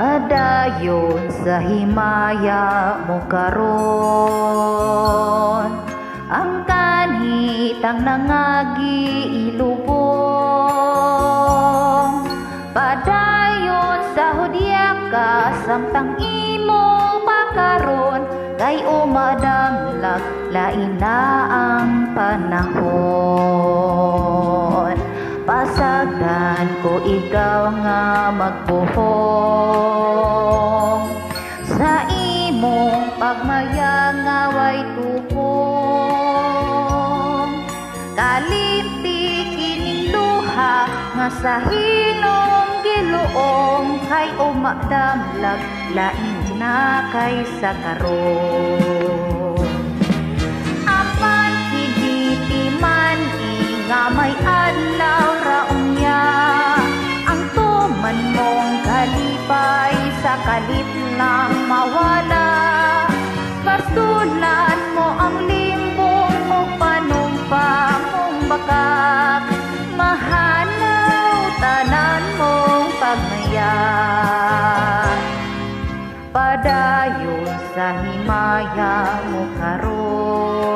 Padayon sa himaya mo karon. Ang kanhitang nangagi ilubong. Padayon sa hudya ka samtang imo pakaron Kay umadamlag lain na ang panahon ko ikaw nga magbuhong. Sa imong pagmaya nga way tupong. Kalimti kining luha nga sa hinong giluong Kay umadamlag lain na kay sa karon Padayon sa himaya mo karon.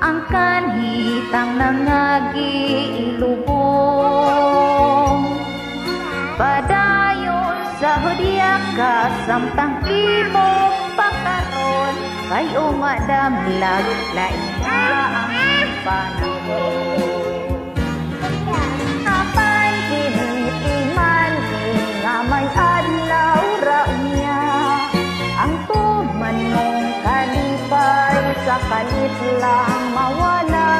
Ang kanhitang nangagi ilubong Padayon sa hudya ka samtang imong pakaron Kay umadamlag lain na ang panahon kalit lang mawala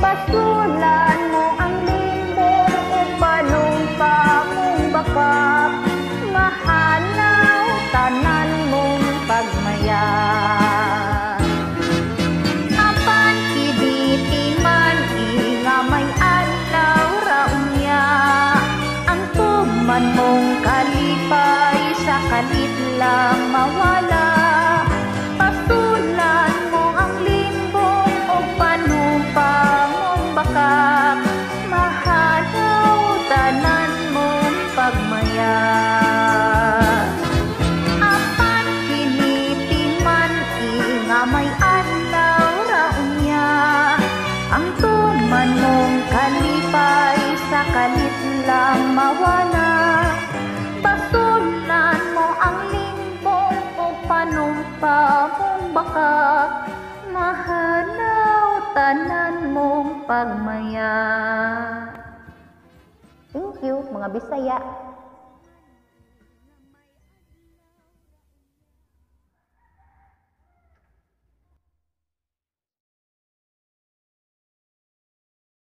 Basulan mo ang limbong upanong pa mong bakap Mahanaw tanan mong pagmaya. Apan kibitiman nga may adlaw raunya Ang tuman mong kalipay sa kalit lang mawala lang mawala Basulan mo ang limbong o panumpa mong bakak Mahanaw tanan mong pagmaya. Thank you mga Bisaya